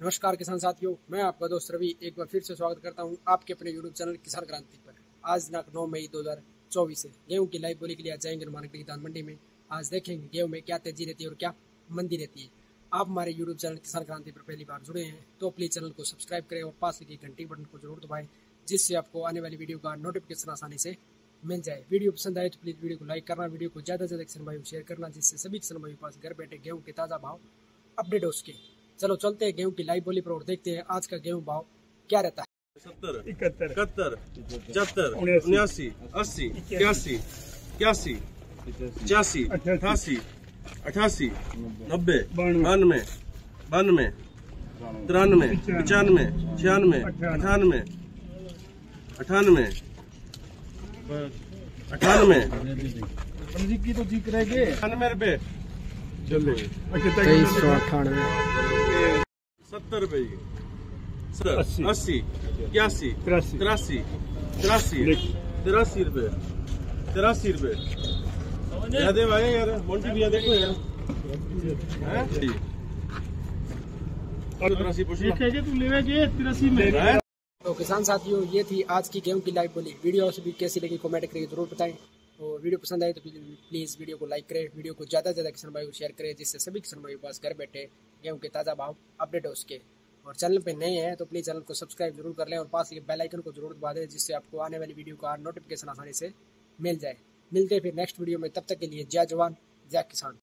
नमस्कार किसान साथियों, मैं आपका दोस्त रवि एक बार फिर से स्वागत करता हूँ आपके अपने यूट्यूब चैनल किसान क्रांति पर। आज दिनांक नौ मई 2024 है। गेहूँ की लाइव बोली के लिए आज जाएँगे मार्केट की दान मंडी में। आज देखेंगे गेहूँ में क्या तेज़ी रहती है और क्या मंदी रहती है। आप हमारे यूट्यूब चैनल किसान क्रांति पर पहली बार जुड़े हैं तो प्लीज़ चैनल को सब्सक्राइब करें और पास लगी घंटी बटन को ज़रूर दबाएँ, जिससे आपको आने वाली वीडियो का नोटिफिकेशन आसानी से मिल जाए। वीडियो पसंद आए तो प्लीज़ वीडियो को लाइक करना, वीडियो को ज़्यादा से ज़्यादा किसान भाई शेयर करना, जिससे सभी किसान भाई पास घर बैठे गेहूँ के ताज़ा भाव अपडेट हो सके। चलो चलते हैं गेहूँ की लाइव बोली पर और देखते हैं आज का गेहूँ भाव क्या रहता है। सत्तर इकहत्तर। इकहत्तर पचहत्तर उन्यासी, अस्सी इक्यासी इक्यासी पचासी अठासी अठासी नब्बे। बानवे, बानवे तिरानवे पचानवे। छियानवे अठानवे। अठानवे अठानवे की तो ठीक रहेगे अठानवे रुपये तेईस सौ अट्ठानवे सत्तर रुपये की। अस्सी, इक्यासी तिरासी। तिरासी तिरासी रुपए तिरासी रुपए भाई यार भैया देखो यार। हैं? तिरासी तिरासी में? तो किसान साथियों ये थी आज की गेहूँ की लाइव बोली। वीडियो भी कैसी लगी कमेंट करके ज़रूर बताएँ। और वीडियो पसंद आए तो प्लीज़ वीडियो को लाइक करें, वीडियो को ज़्यादा से ज़्यादा किसान भाई को शेयर करें, जिससे सभी किसान भाई के पास घर बैठे गेहूँ के ताज़ा भाव अपडेट हो सके। और चैनल पे नए हैं तो प्लीज़ चैनल को सब्सक्राइब ज़रूर कर लें और पास के बेल आइकन को ज़रूर दबा दें, जिससे आपको आने वाली वीडियो का नोटिफिकेशन आसानी से मिल जाए। मिलते हैं फिर नेक्स्ट वीडियो में, तब तक के लिए जय जवान, जय किसान।